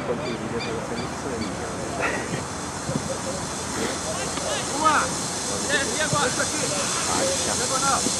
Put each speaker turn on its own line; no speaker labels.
sei quantos dias Uma! Agora! Isso aqui! Diagonal!